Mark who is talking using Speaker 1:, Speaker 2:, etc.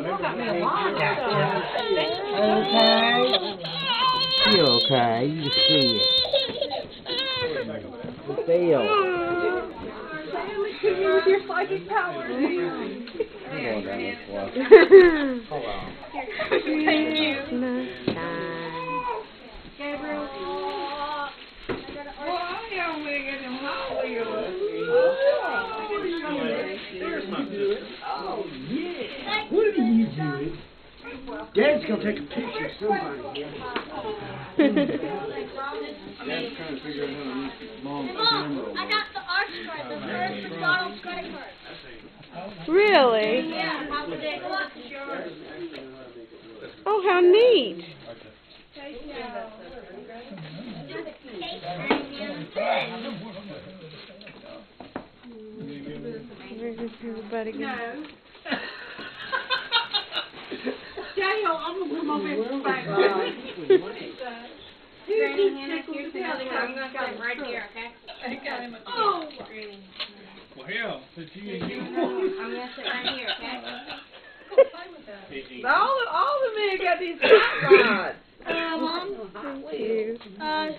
Speaker 1: Okay. You okay? You see it. Theo.
Speaker 2: With your psychic powers.
Speaker 1: Come on down this way. Hold on.
Speaker 2: Thank you.
Speaker 3: Gabriel.
Speaker 2: Well, I am wigging and my wheels.
Speaker 4: There's my sister. Oh, yeah. You doing? Dad's gonna take a picture of somebody.
Speaker 5: Dad's trying to figure out how to use mom's
Speaker 3: Mom,
Speaker 5: camera.
Speaker 3: I got the arch card, the first McDonald's credit card.
Speaker 6: Really?
Speaker 3: Yeah.
Speaker 6: Oh, how neat.
Speaker 2: No. Daniel, I'm gonna come over here and back.
Speaker 3: Granny, Hannah, here's another one. I'm gonna put it right here, okay?
Speaker 2: Oh.
Speaker 3: Granny.
Speaker 5: Well, hell, since you and you.
Speaker 3: I'm gonna sit right here, okay?
Speaker 2: All the, all the men got these hot rods.
Speaker 3: Uh, Mom,
Speaker 6: Thank
Speaker 3: uh,